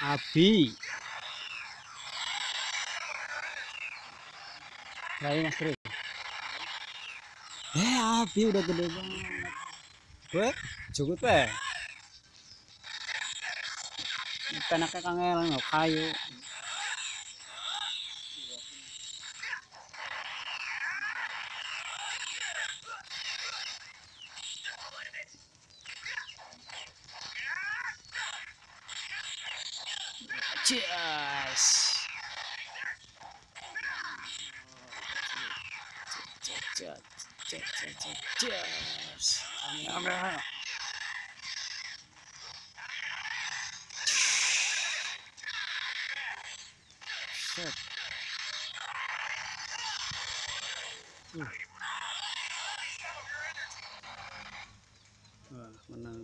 Abi. Lain mas Tri. Eh, Abi udah gede banget. Cukup eh. Penaknya kangel nggak kayu. Cheers. Cheers. Set. Uh. Wah, menang.